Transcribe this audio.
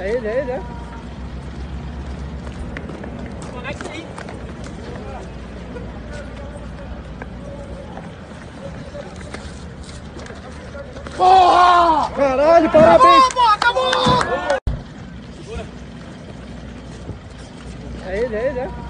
É ele, é ele, é. Conecta aí. Porra! Caralho, parabéns! Acabou, acabou! Segura. É ele, é ele, é.